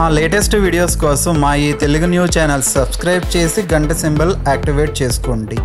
మా latest videos కోసం మా ఈ తెలుగు న్యూస్ ఛానల్ సబ్స్క్రైబ్ చేసి గంట సింబల్ యాక్టివేట్ చేసుకోండి.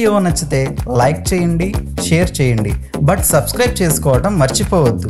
వీడియో నచ్చితే లైక్ చేయండి షేర్ చేయండి. బట్ సబ్స్క్రైబ్ చేసుకోవడం మర్చిపోవద్దు.